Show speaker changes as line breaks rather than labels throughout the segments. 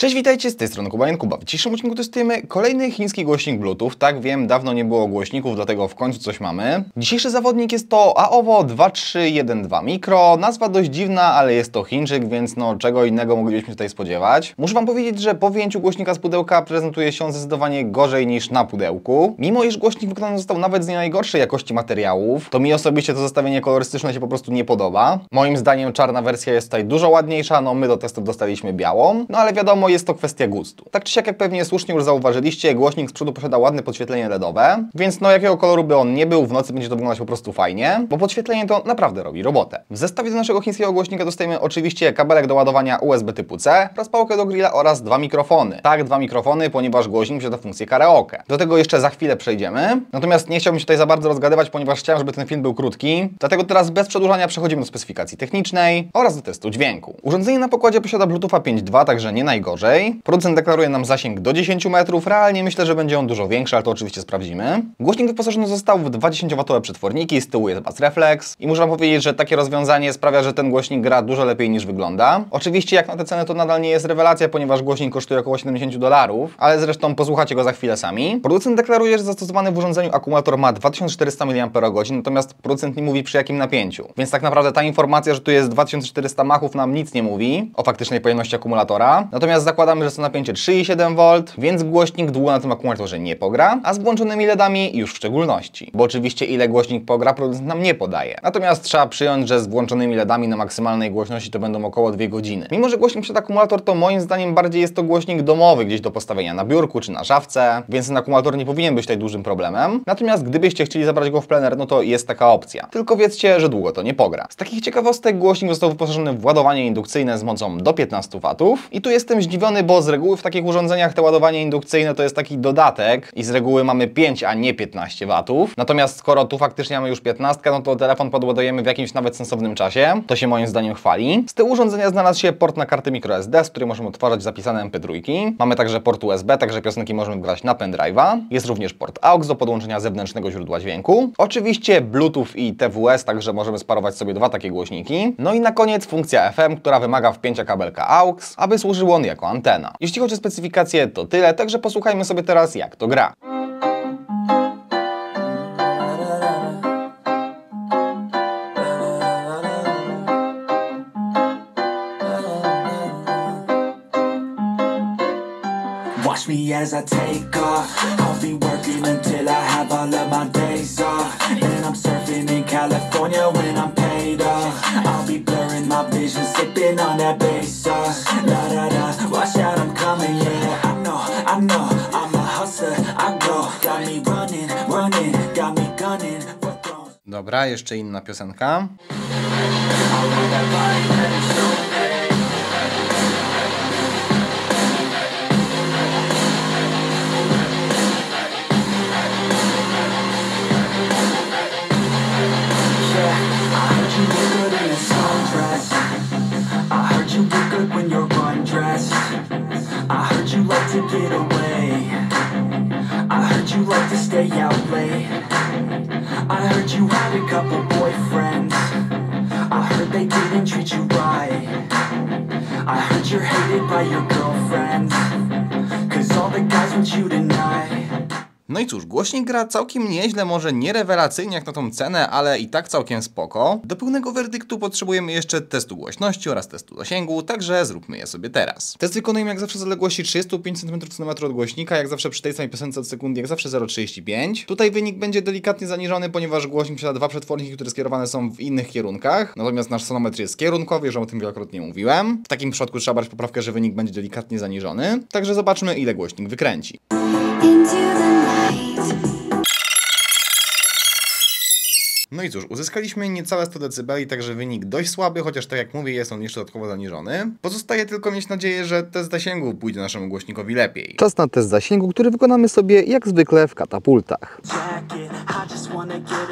Cześć, witajcie, z tej strony Kuba Kuba. W dzisiejszym odcinku testujemy kolejny chiński głośnik Bluetooth. Tak wiem, dawno nie było głośników, dlatego w końcu coś mamy. Dzisiejszy zawodnik jest to AOVO 2312 Micro. Nazwa dość dziwna, ale jest to Chińczyk, więc no czego innego moglibyśmy tutaj spodziewać. Muszę Wam powiedzieć, że po wyjęciu głośnika z pudełka prezentuje się zdecydowanie gorzej niż na pudełku. Mimo iż głośnik wykonany został nawet z nie najgorszej jakości materiałów, to mi osobiście to zestawienie kolorystyczne się po prostu nie podoba. Moim zdaniem czarna wersja jest tutaj dużo ładniejsza, no my do testu dostaliśmy białą, no ale wiadomo, jest to kwestia gustu. Tak czy siak, jak pewnie słusznie już zauważyliście, głośnik z przodu posiada ładne podświetlenie LEDowe, więc no jakiego koloru by on nie był, w nocy będzie to wyglądać po prostu fajnie, bo podświetlenie to naprawdę robi robotę. W zestawie do naszego chińskiego głośnika dostajemy oczywiście kabelek do ładowania USB typu C, rozpałkę do grilla oraz dwa mikrofony. Tak, dwa mikrofony, ponieważ głośnik posiada funkcję karaoke. Do tego jeszcze za chwilę przejdziemy, natomiast nie chciałbym się tutaj za bardzo rozgadywać, ponieważ chciałem, żeby ten film był krótki, dlatego teraz bez przedłużania przechodzimy do specyfikacji technicznej oraz do testu dźwięku. Urządzenie na pokładzie posiada Bluetootha 5.2, także nie najgorzej. Producent deklaruje nam zasięg do 10 metrów, realnie myślę, że będzie on dużo większy, ale to oczywiście sprawdzimy. Głośnik wyposażony został w 20W przetworniki, z tyłu jest bass reflex i muszę wam powiedzieć, że takie rozwiązanie sprawia, że ten głośnik gra dużo lepiej niż wygląda. Oczywiście jak na tę cenę to nadal nie jest rewelacja, ponieważ głośnik kosztuje około 70 dolarów, ale zresztą posłuchacie go za chwilę sami. Producent deklaruje, że zastosowany w urządzeniu akumulator ma 2400 mAh, natomiast producent nie mówi przy jakim napięciu. Więc tak naprawdę ta informacja, że tu jest 2400 machów nam nic nie mówi o faktycznej pojemności akumulatora. Natomiast zakładamy, że to napięcie 3,7V, więc głośnik długo na tym akumulatorze nie pogra, a z włączonymi LEDami już w szczególności. Bo oczywiście ile głośnik pogra, producent nam nie podaje. Natomiast trzeba przyjąć, że z włączonymi LEDami na maksymalnej głośności to będą około 2 godziny. Mimo, że głośnik przed akumulator, to moim zdaniem bardziej jest to głośnik domowy, gdzieś do postawienia na biurku czy na szafce, więc ten akumulator nie powinien być tutaj dużym problemem. Natomiast gdybyście chcieli zabrać go w plener, no to jest taka opcja. Tylko wiedzcie, że długo to nie pogra. Z takich ciekawostek głośnik został wyposażony w ładowanie indukcyjne z mocą do 15 W i tu jestem zdziwiony, bo z reguły w takich urządzeniach te ładowanie indukcyjne to jest taki dodatek i z reguły mamy 5, a nie 15 W. Natomiast skoro tu faktycznie mamy już 15, no to telefon podładujemy w jakimś nawet sensownym czasie. To się moim zdaniem chwali. Z tyłu urządzenia znalazł się port na kartę microSD, z której możemy odtwarzać zapisane MP3. Mamy także port USB, także piosenki możemy grać na pendrive'a. Jest również port AUX do podłączenia zewnętrznego źródła dźwięku. Oczywiście Bluetooth i TWS, także możemy sparować sobie dwa takie głośniki. No i na koniec funkcja FM, która wymaga wpięcia kabelka AUX, aby służył on jako antena. Jeśli chodzi o specyfikację, to tyle, także posłuchajmy sobie teraz jak to gra.
Watch me as I take off. I'll be working until I have all of my days off. And I'm surfing in California when I'm paid off. I'll be blurring my vision, sipping on that bass
Dobra, jeszcze inna piosenka.
I heard you look good in a you had a couple boyfriends. I heard they didn't treat you right. I heard you're hated by your girlfriends.
No i cóż, głośnik gra całkiem nieźle, może nie rewelacyjnie jak na tą cenę, ale i tak całkiem spoko. Do pełnego werdyktu potrzebujemy jeszcze testu głośności oraz testu zasięgu, także zróbmy je sobie teraz. Test wykonujemy jak zawsze z odległości 35 cm od głośnika, jak zawsze przy tej samej piosence od sekundy, jak zawsze 0,35. Tutaj wynik będzie delikatnie zaniżony, ponieważ głośnik posiada dwa przetworniki, które skierowane są w innych kierunkach, natomiast nasz sonometr jest kierunkowy, już o tym wielokrotnie mówiłem. W takim przypadku trzeba brać poprawkę, że wynik będzie delikatnie zaniżony, także zobaczmy ile głośnik wykręci.
into the.
No i cóż, uzyskaliśmy niecałe 100 dB, także wynik dość słaby, chociaż tak jak mówię, jest on jeszcze dodatkowo zaniżony. Pozostaje tylko mieć nadzieję, że test zasięgu pójdzie naszemu głośnikowi lepiej. Czas na test zasięgu, który wykonamy sobie jak zwykle w katapultach.
jacket. I just wanna get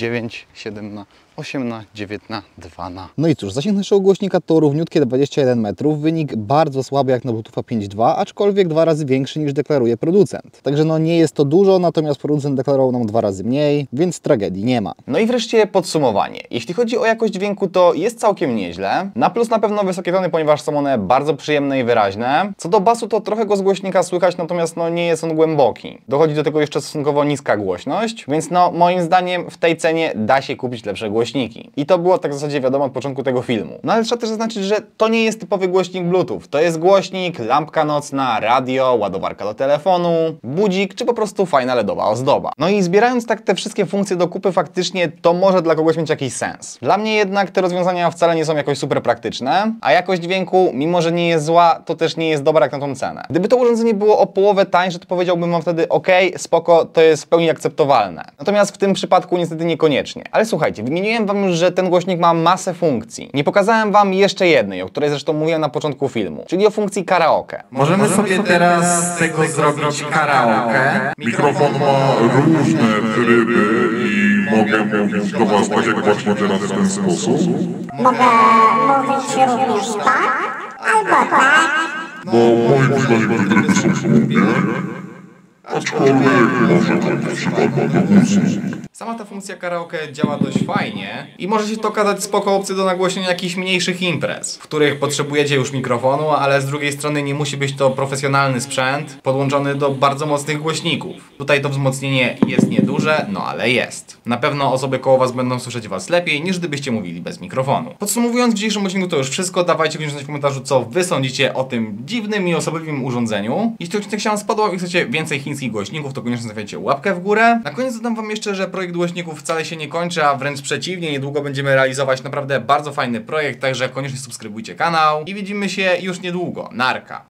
her all alone on a mattress. I just wanna
4, 5, 6, 7, 8, 9, 7 na 8 na 9 na 2 na.
No i cóż, zasięg naszego głośnika to równiutkie 21 metrów, wynik bardzo słaby jak na Bluetootha 5.2, aczkolwiek dwa razy większy niż deklaruje producent. Także no nie jest to dużo, natomiast producent deklarował nam dwa razy mniej, więc tragedii nie ma.
No i wreszcie podsumowanie. Jeśli chodzi o jakość dźwięku, to jest całkiem nieźle. Na plus na pewno wysokie tony, ponieważ są one bardzo przyjemne i wyraźne. Co do basu, to trochę go z głośnika słychać, natomiast no nie jest on głęboki. Dochodzi do tego jeszcze stosunkowo niska głośność, więc no moim zdaniem w tej cenie da się kupić lepsze głośniki. I to było tak w zasadzie wiadomo od początku tego filmu. No ale trzeba też zaznaczyć, że to nie jest typowy głośnik Bluetooth. To jest głośnik, lampka nocna, radio, ładowarka do telefonu, budzik, czy po prostu fajna LEDowa ozdoba. No i zbierając tak te wszystkie funkcje do kupy, faktycznie to może dla kogoś mieć jakiś sens. Dla mnie jednak te rozwiązania wcale nie są jakoś super praktyczne, a jakość dźwięku, mimo że nie jest zła, to też nie jest dobra jak na tą cenę. Gdyby to urządzenie było o połowę tańsze, to powiedziałbym wam wtedy ok, spoko, to jest w pełni akceptowalne. Natomiast w tym przypadku niestety niekoniecznie. Ale słuchajcie, wymieniłem wam już, że ten głośnik ma masę funkcji. Nie pokazałem wam jeszcze jednej, o której zresztą mówiłem na początku filmu, czyli o funkcji karaoke.
Możemy sobie teraz z tego zrobić karaoke.
Mikrofon ma różne tryby i mogę mówić do Was tak jak właśnie teraz w ten sposób,
Mogę mówić również tak, albo tak.
bo moim zdaniem te tryby są podobne, aczkolwiek może na przykład do gustu.
Sama ta funkcja karaoke działa dość fajnie i może się to okazać spoko opcją do nagłośnienia jakichś mniejszych imprez, w których potrzebujecie już mikrofonu, ale z drugiej strony nie musi być to profesjonalny sprzęt podłączony do bardzo mocnych głośników. Tutaj to wzmocnienie jest nieduże, no ale jest. Na pewno osoby koło Was będą słyszeć Was lepiej niż gdybyście mówili bez mikrofonu. Podsumowując w dzisiejszym odcinku to już wszystko. Dawajcie koniecznie w komentarzu co Wy sądzicie o tym dziwnym i osobliwym urządzeniu. Jeśli odcinek się Wam spodobał i chcecie więcej chińskich głośników, to koniecznie zostawiajcie łapkę w górę. Na koniec dodam Wam jeszcze, że projekt głośników wcale się nie kończy, a wręcz przeciwnie, niedługo będziemy realizować naprawdę bardzo fajny projekt, także koniecznie subskrybujcie kanał i widzimy się już niedługo. Narka!